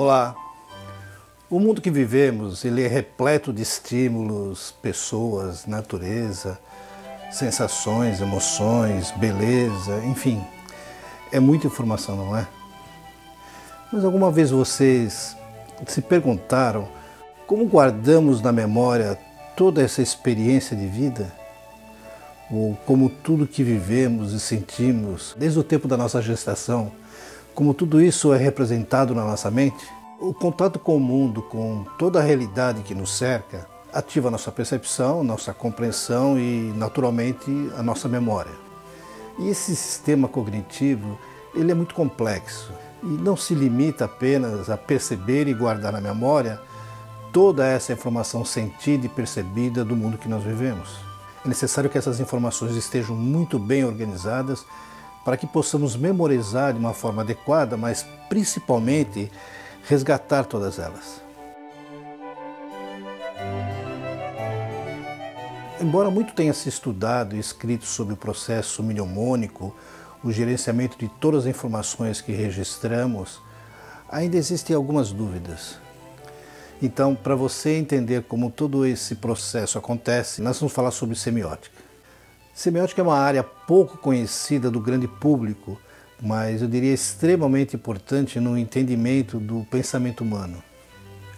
Olá. O mundo que vivemos, ele é repleto de estímulos, pessoas, natureza, sensações, emoções, beleza, enfim. É muita informação, não é? Mas alguma vez vocês se perguntaram como guardamos na memória toda essa experiência de vida? Ou como tudo que vivemos e sentimos desde o tempo da nossa gestação, como tudo isso é representado na nossa mente? O contato com o mundo, com toda a realidade que nos cerca, ativa nossa percepção, nossa compreensão e, naturalmente, a nossa memória. E esse sistema cognitivo, ele é muito complexo e não se limita apenas a perceber e guardar na memória toda essa informação sentida e percebida do mundo que nós vivemos. É necessário que essas informações estejam muito bem organizadas para que possamos memorizar de uma forma adequada, mas principalmente resgatar todas elas. Embora muito tenha se estudado e escrito sobre o processo mnemônico, o gerenciamento de todas as informações que registramos, ainda existem algumas dúvidas. Então, para você entender como todo esse processo acontece, nós vamos falar sobre semiótica. Semiótica é uma área pouco conhecida do grande público, mas eu diria extremamente importante no entendimento do pensamento humano.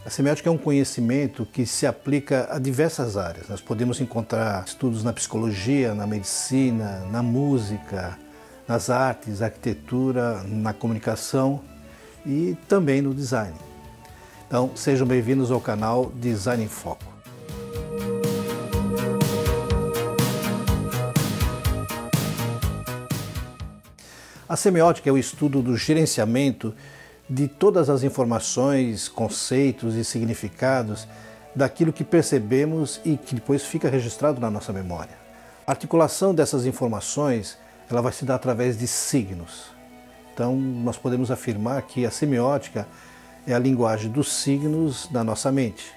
A semiótica é um conhecimento que se aplica a diversas áreas. Nós podemos encontrar estudos na psicologia, na medicina, na música, nas artes, arquitetura, na comunicação e também no design. Então, sejam bem-vindos ao canal Design em Foco. A semiótica é o estudo do gerenciamento de todas as informações, conceitos e significados daquilo que percebemos e que depois fica registrado na nossa memória. A articulação dessas informações ela vai se dar através de signos. Então, nós podemos afirmar que a semiótica é a linguagem dos signos da nossa mente.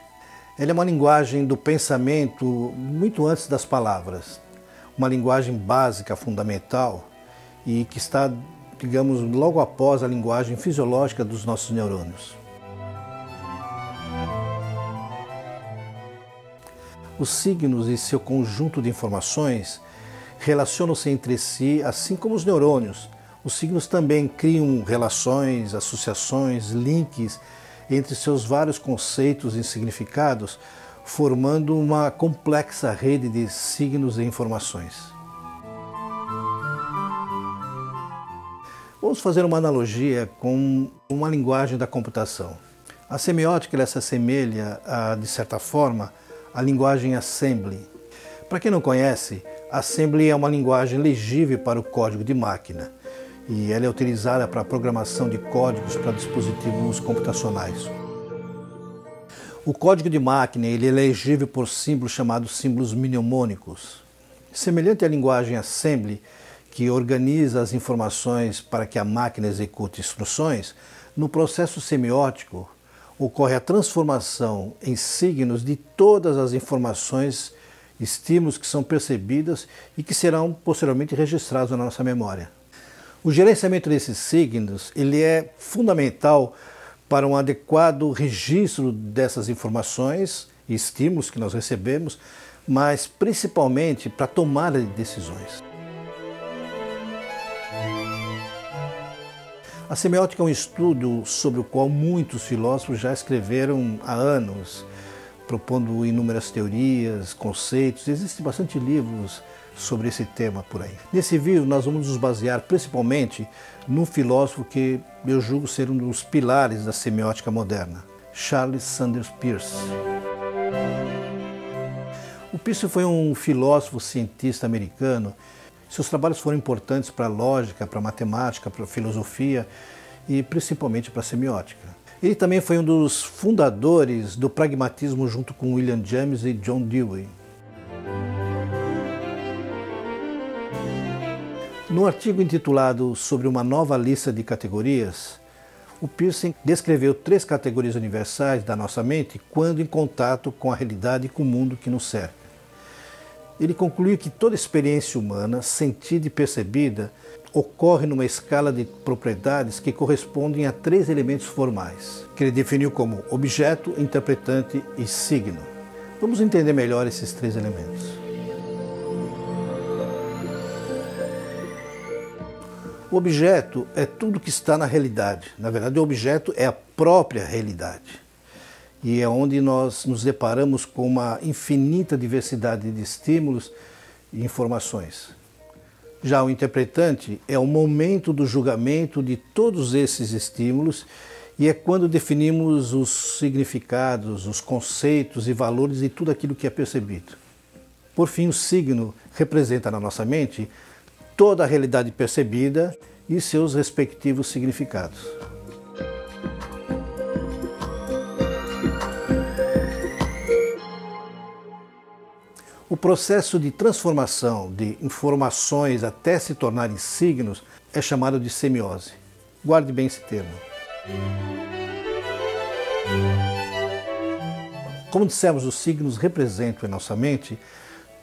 Ela é uma linguagem do pensamento muito antes das palavras, uma linguagem básica, fundamental e que está digamos, logo após a linguagem fisiológica dos nossos neurônios. Os signos e seu conjunto de informações relacionam-se entre si, assim como os neurônios. Os signos também criam relações, associações, links entre seus vários conceitos e significados, formando uma complexa rede de signos e informações. Vamos fazer uma analogia com uma linguagem da computação. A semiótica ela se assemelha, a, de certa forma, à linguagem assembly. Para quem não conhece, assembly é uma linguagem legível para o código de máquina e ela é utilizada para a programação de códigos para dispositivos computacionais. O código de máquina ele é legível por símbolos chamados símbolos mnemônicos. Semelhante à linguagem assembly, que organiza as informações para que a máquina execute instruções, no processo semiótico ocorre a transformação em signos de todas as informações, estímulos que são percebidas e que serão posteriormente registrados na nossa memória. O gerenciamento desses signos ele é fundamental para um adequado registro dessas informações e estímulos que nós recebemos, mas principalmente para a tomada de decisões. A semiótica é um estudo sobre o qual muitos filósofos já escreveram há anos, propondo inúmeras teorias, conceitos. Existem bastante livros sobre esse tema por aí. Nesse vídeo nós vamos nos basear principalmente num filósofo que eu julgo ser um dos pilares da semiótica moderna, Charles Sanders Peirce. O Peirce foi um filósofo cientista americano seus trabalhos foram importantes para a lógica, para a matemática, para a filosofia e principalmente para a semiótica. Ele também foi um dos fundadores do pragmatismo junto com William James e John Dewey. No artigo intitulado Sobre uma nova lista de categorias, o Pearson descreveu três categorias universais da nossa mente quando em contato com a realidade e com o mundo que nos cerca. Ele concluiu que toda experiência humana, sentida e percebida, ocorre numa escala de propriedades que correspondem a três elementos formais, que ele definiu como objeto, interpretante e signo. Vamos entender melhor esses três elementos. O objeto é tudo que está na realidade. Na verdade, o objeto é a própria realidade. E é onde nós nos deparamos com uma infinita diversidade de estímulos e informações. Já o interpretante é o momento do julgamento de todos esses estímulos e é quando definimos os significados, os conceitos e valores de tudo aquilo que é percebido. Por fim, o signo representa na nossa mente toda a realidade percebida e seus respectivos significados. O processo de transformação de informações até se tornarem signos é chamado de semiose. Guarde bem esse termo. Como dissemos, os signos representam em nossa mente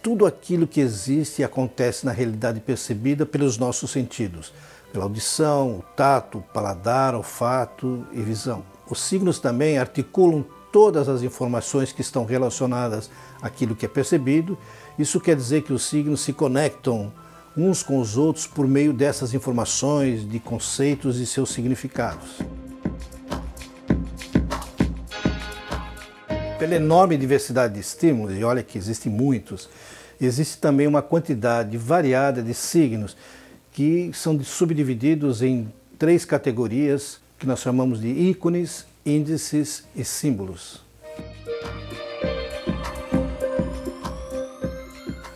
tudo aquilo que existe e acontece na realidade percebida pelos nossos sentidos, pela audição, o tato, o paladar, olfato e visão. Os signos também articulam todas as informações que estão relacionadas àquilo que é percebido. Isso quer dizer que os signos se conectam uns com os outros por meio dessas informações, de conceitos e seus significados. Pela enorme diversidade de estímulos, e olha que existem muitos, existe também uma quantidade variada de signos que são subdivididos em três categorias que nós chamamos de ícones, índices e símbolos.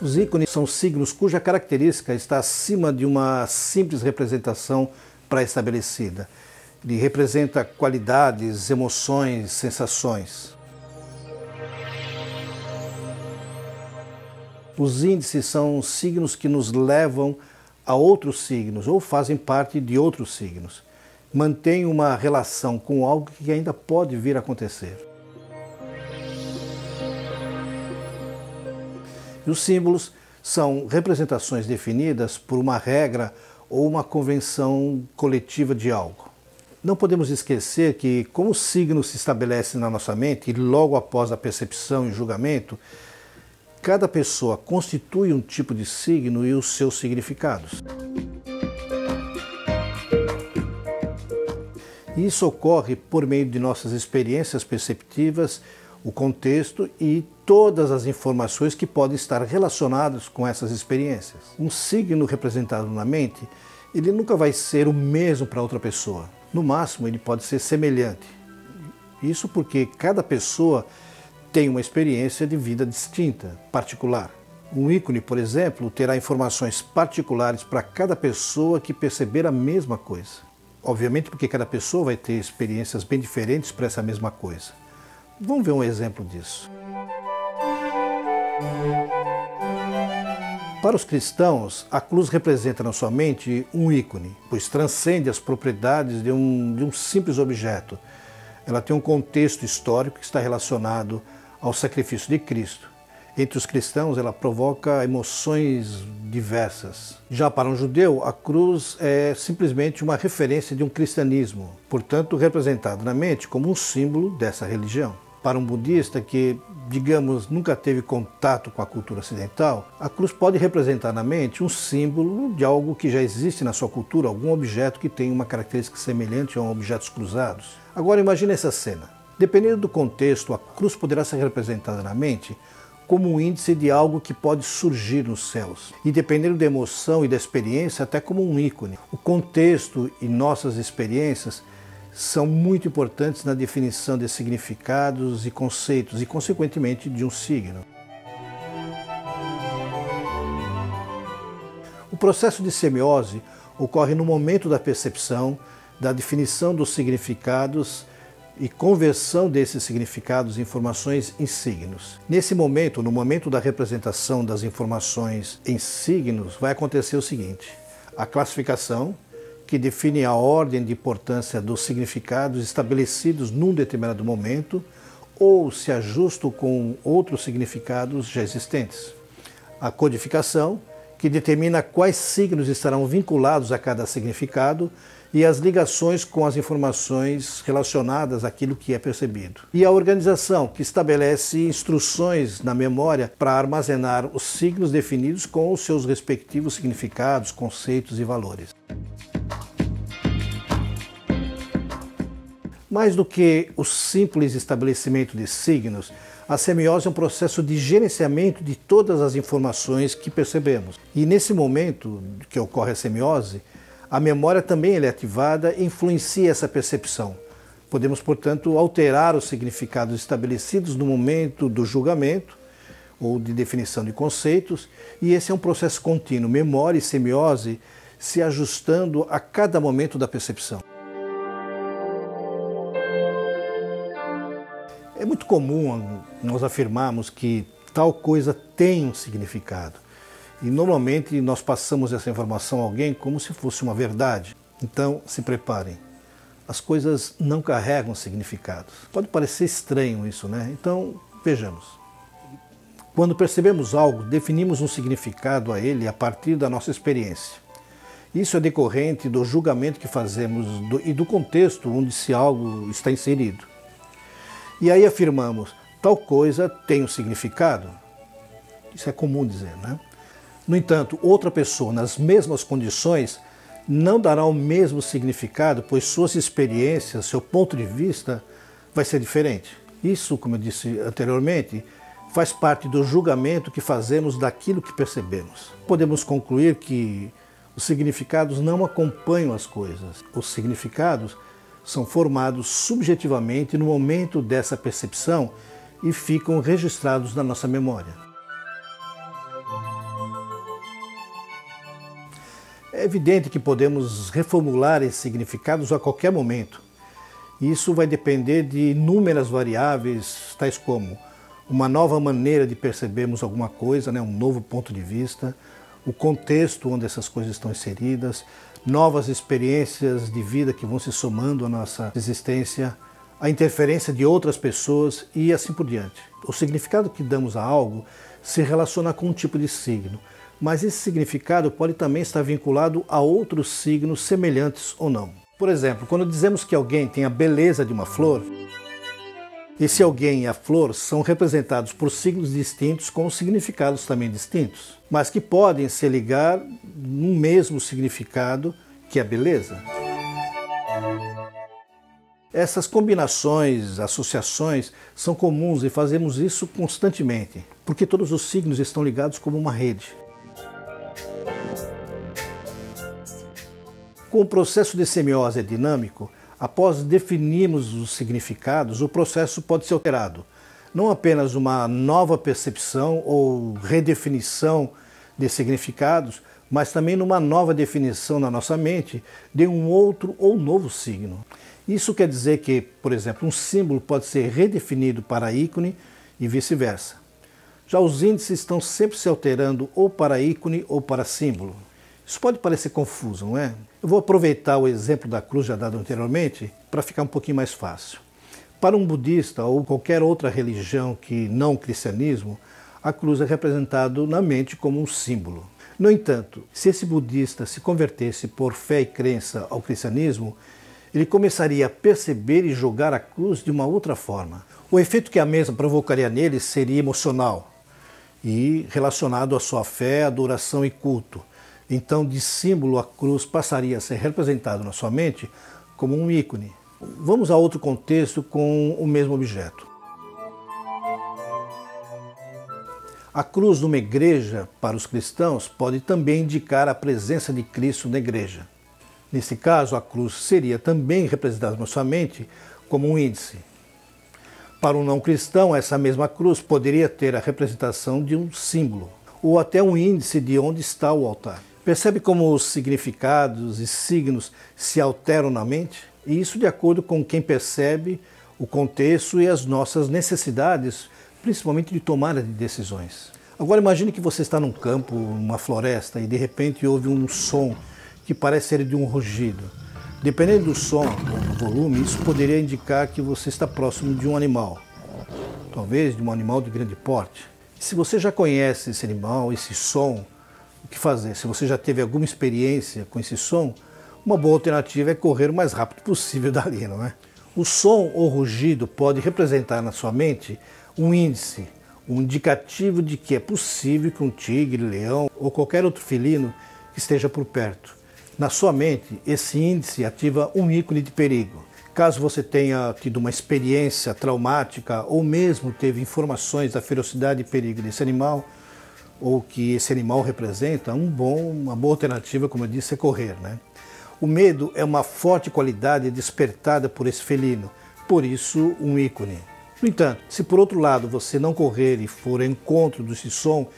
Os ícones são signos cuja característica está acima de uma simples representação pré-estabelecida. Ele representa qualidades, emoções, sensações. Os índices são signos que nos levam a outros signos ou fazem parte de outros signos mantém uma relação com algo que ainda pode vir a acontecer. E os símbolos são representações definidas por uma regra ou uma convenção coletiva de algo. Não podemos esquecer que, como o signo se estabelece na nossa mente logo após a percepção e julgamento, cada pessoa constitui um tipo de signo e os seus significados. Isso ocorre por meio de nossas experiências perceptivas, o contexto e todas as informações que podem estar relacionadas com essas experiências. Um signo representado na mente, ele nunca vai ser o mesmo para outra pessoa. No máximo, ele pode ser semelhante. Isso porque cada pessoa tem uma experiência de vida distinta, particular. Um ícone, por exemplo, terá informações particulares para cada pessoa que perceber a mesma coisa. Obviamente, porque cada pessoa vai ter experiências bem diferentes para essa mesma coisa. Vamos ver um exemplo disso. Para os cristãos, a cruz representa na sua mente um ícone, pois transcende as propriedades de um, de um simples objeto. Ela tem um contexto histórico que está relacionado ao sacrifício de Cristo entre os cristãos, ela provoca emoções diversas. Já para um judeu, a cruz é simplesmente uma referência de um cristianismo, portanto, representado na mente como um símbolo dessa religião. Para um budista que, digamos, nunca teve contato com a cultura ocidental, a cruz pode representar na mente um símbolo de algo que já existe na sua cultura, algum objeto que tem uma característica semelhante a objetos cruzados. Agora imagine essa cena. Dependendo do contexto, a cruz poderá ser representada na mente como um índice de algo que pode surgir nos céus. E dependendo da emoção e da experiência, até como um ícone. O contexto e nossas experiências são muito importantes na definição de significados e conceitos e, consequentemente, de um signo. O processo de semiose ocorre no momento da percepção, da definição dos significados e conversão desses significados e informações em signos. Nesse momento, no momento da representação das informações em signos, vai acontecer o seguinte: a classificação, que define a ordem de importância dos significados estabelecidos num determinado momento, ou se ajustam com outros significados já existentes. A codificação, que determina quais signos estarão vinculados a cada significado e as ligações com as informações relacionadas àquilo que é percebido. E a organização, que estabelece instruções na memória para armazenar os signos definidos com os seus respectivos significados, conceitos e valores. Mais do que o simples estabelecimento de signos, a semiose é um processo de gerenciamento de todas as informações que percebemos. E nesse momento que ocorre a semiose, a memória também é ativada e influencia essa percepção. Podemos, portanto, alterar os significados estabelecidos no momento do julgamento ou de definição de conceitos, e esse é um processo contínuo, memória e semiose se ajustando a cada momento da percepção. É muito comum nós afirmarmos que tal coisa tem um significado. E normalmente nós passamos essa informação a alguém como se fosse uma verdade. Então, se preparem. As coisas não carregam significados. Pode parecer estranho isso, né? Então, vejamos. Quando percebemos algo, definimos um significado a ele a partir da nossa experiência. Isso é decorrente do julgamento que fazemos do, e do contexto onde esse algo está inserido. E aí afirmamos, tal coisa tem um significado. Isso é comum dizer, né? No entanto, outra pessoa nas mesmas condições não dará o mesmo significado, pois suas experiências, seu ponto de vista vai ser diferente. Isso, como eu disse anteriormente, faz parte do julgamento que fazemos daquilo que percebemos. Podemos concluir que os significados não acompanham as coisas. Os significados são formados subjetivamente no momento dessa percepção e ficam registrados na nossa memória. É evidente que podemos reformular esses significados a qualquer momento. Isso vai depender de inúmeras variáveis, tais como uma nova maneira de percebermos alguma coisa, né, um novo ponto de vista, o contexto onde essas coisas estão inseridas, novas experiências de vida que vão se somando à nossa existência, a interferência de outras pessoas e assim por diante. O significado que damos a algo se relaciona com um tipo de signo, mas esse significado pode também estar vinculado a outros signos semelhantes ou não. Por exemplo, quando dizemos que alguém tem a beleza de uma flor, esse alguém e a flor são representados por signos distintos com significados também distintos, mas que podem se ligar no mesmo significado que a beleza. Essas combinações, associações são comuns e fazemos isso constantemente, porque todos os signos estão ligados como uma rede. Com o processo de semiose dinâmico, Após definirmos os significados, o processo pode ser alterado. Não apenas uma nova percepção ou redefinição de significados, mas também numa nova definição na nossa mente de um outro ou novo signo. Isso quer dizer que, por exemplo, um símbolo pode ser redefinido para ícone e vice-versa. Já os índices estão sempre se alterando ou para ícone ou para símbolo. Isso pode parecer confuso, não é? Eu vou aproveitar o exemplo da cruz já dado anteriormente para ficar um pouquinho mais fácil. Para um budista ou qualquer outra religião que não o cristianismo, a cruz é representado na mente como um símbolo. No entanto, se esse budista se convertesse por fé e crença ao cristianismo, ele começaria a perceber e jogar a cruz de uma outra forma. O efeito que a mesma provocaria nele seria emocional e relacionado à sua fé, adoração e culto então, de símbolo, a cruz passaria a ser representado na sua mente como um ícone. Vamos a outro contexto com o mesmo objeto. A cruz numa igreja, para os cristãos, pode também indicar a presença de Cristo na igreja. Nesse caso, a cruz seria também representada na sua mente como um índice. Para um não cristão, essa mesma cruz poderia ter a representação de um símbolo, ou até um índice de onde está o altar. Percebe como os significados e signos se alteram na mente? E isso de acordo com quem percebe o contexto e as nossas necessidades, principalmente de tomada de decisões. Agora imagine que você está num campo, numa floresta, e de repente ouve um som que parece ser de um rugido. Dependendo do som, do volume, isso poderia indicar que você está próximo de um animal, talvez de um animal de grande porte. se você já conhece esse animal, esse som, que fazer. Se você já teve alguma experiência com esse som, uma boa alternativa é correr o mais rápido possível dali, não é? O som ou rugido pode representar na sua mente um índice, um indicativo de que é possível que um tigre, leão ou qualquer outro felino esteja por perto. Na sua mente, esse índice ativa um ícone de perigo. Caso você tenha tido uma experiência traumática ou mesmo teve informações da ferocidade e perigo desse animal, ou que esse animal representa, um bom, uma boa alternativa, como eu disse, é correr. Né? O medo é uma forte qualidade despertada por esse felino, por isso um ícone. No entanto, se por outro lado você não correr e for ao encontro desse som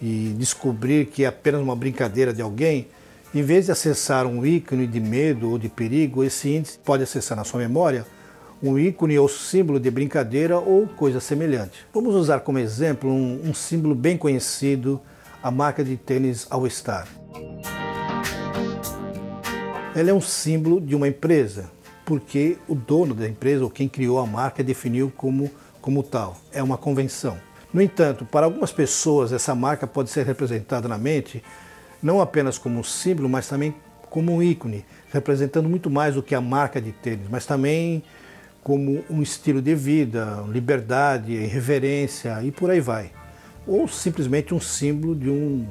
e descobrir que é apenas uma brincadeira de alguém, em vez de acessar um ícone de medo ou de perigo, esse índice pode acessar na sua memória um ícone ou símbolo de brincadeira ou coisa semelhante. Vamos usar como exemplo um, um símbolo bem conhecido, a marca de tênis All Star. Ela é um símbolo de uma empresa, porque o dono da empresa ou quem criou a marca definiu como, como tal. É uma convenção. No entanto, para algumas pessoas, essa marca pode ser representada na mente não apenas como um símbolo, mas também como um ícone, representando muito mais do que a marca de tênis, mas também como um estilo de vida, liberdade, reverência e por aí vai. Ou simplesmente um símbolo de um,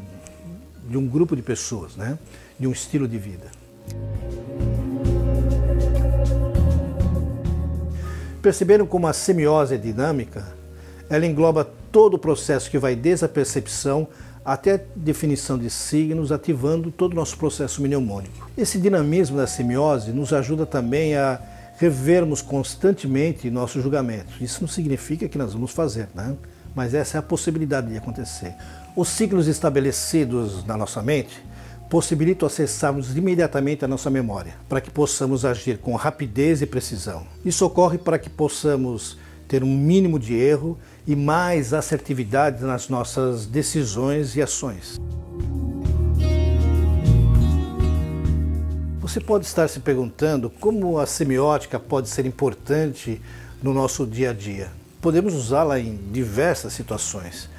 de um grupo de pessoas, né? de um estilo de vida. Perceberam como a semiose é dinâmica? Ela engloba todo o processo que vai desde a percepção até a definição de signos, ativando todo o nosso processo mnemônico. Esse dinamismo da semiose nos ajuda também a revermos constantemente nossos julgamentos. Isso não significa que nós vamos fazer, né? mas essa é a possibilidade de acontecer. Os signos estabelecidos na nossa mente possibilitam acessarmos imediatamente a nossa memória, para que possamos agir com rapidez e precisão. Isso ocorre para que possamos ter um mínimo de erro e mais assertividade nas nossas decisões e ações. Você pode estar se perguntando como a semiótica pode ser importante no nosso dia a dia. Podemos usá-la em diversas situações.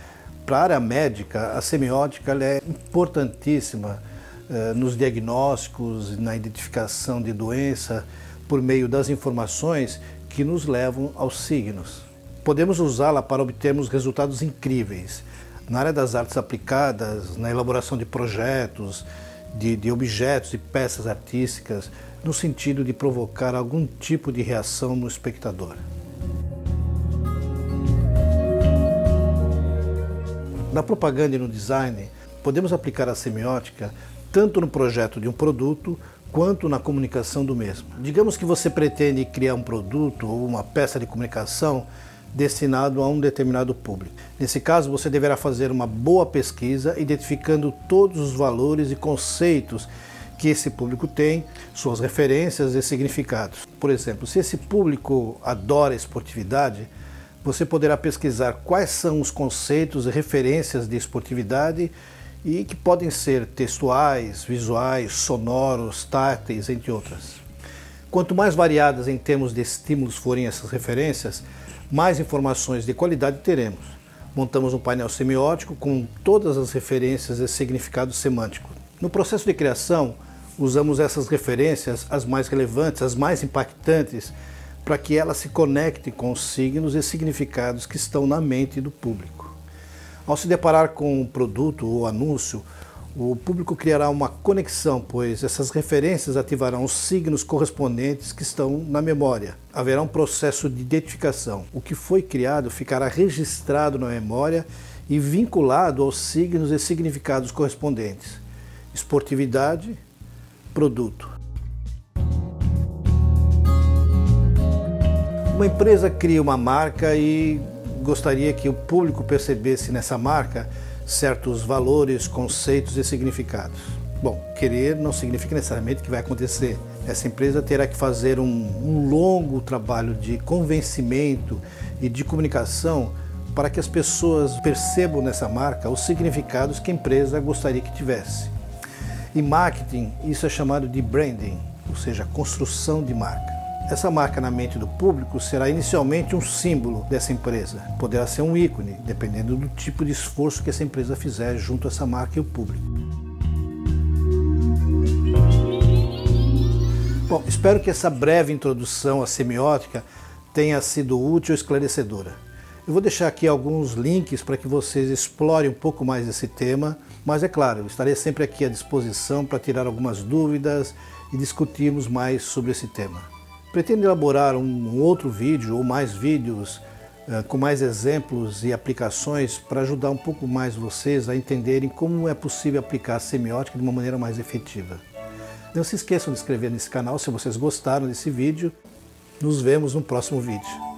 Para a área médica, a semiótica é importantíssima eh, nos diagnósticos, na identificação de doença, por meio das informações que nos levam aos signos. Podemos usá-la para obtermos resultados incríveis na área das artes aplicadas, na elaboração de projetos, de, de objetos e peças artísticas, no sentido de provocar algum tipo de reação no espectador. Na propaganda e no design, podemos aplicar a semiótica tanto no projeto de um produto quanto na comunicação do mesmo. Digamos que você pretende criar um produto ou uma peça de comunicação destinado a um determinado público. Nesse caso, você deverá fazer uma boa pesquisa, identificando todos os valores e conceitos que esse público tem, suas referências e significados. Por exemplo, se esse público adora esportividade, você poderá pesquisar quais são os conceitos e referências de esportividade e que podem ser textuais, visuais, sonoros, táteis, entre outras. Quanto mais variadas em termos de estímulos forem essas referências, mais informações de qualidade teremos. Montamos um painel semiótico com todas as referências e significados semânticos. No processo de criação, usamos essas referências, as mais relevantes, as mais impactantes, para que elas se conectem com os signos e significados que estão na mente do público. Ao se deparar com um produto ou anúncio, o público criará uma conexão, pois essas referências ativarão os signos correspondentes que estão na memória. Haverá um processo de identificação. O que foi criado ficará registrado na memória e vinculado aos signos e significados correspondentes. Esportividade, produto. Uma empresa cria uma marca e gostaria que o público percebesse nessa marca certos valores, conceitos e significados. Bom, querer não significa necessariamente que vai acontecer. Essa empresa terá que fazer um, um longo trabalho de convencimento e de comunicação para que as pessoas percebam nessa marca os significados que a empresa gostaria que tivesse. Em marketing, isso é chamado de branding, ou seja, construção de marca. Essa marca na mente do público será inicialmente um símbolo dessa empresa, poderá ser um ícone, dependendo do tipo de esforço que essa empresa fizer junto a essa marca e o público. Bom, espero que essa breve introdução à semiótica tenha sido útil e esclarecedora. Eu vou deixar aqui alguns links para que vocês explorem um pouco mais esse tema, mas é claro, eu estarei sempre aqui à disposição para tirar algumas dúvidas e discutirmos mais sobre esse tema. Pretendo elaborar um outro vídeo ou mais vídeos uh, com mais exemplos e aplicações para ajudar um pouco mais vocês a entenderem como é possível aplicar a semiótica de uma maneira mais efetiva. Não se esqueçam de inscrever nesse canal se vocês gostaram desse vídeo. Nos vemos no próximo vídeo.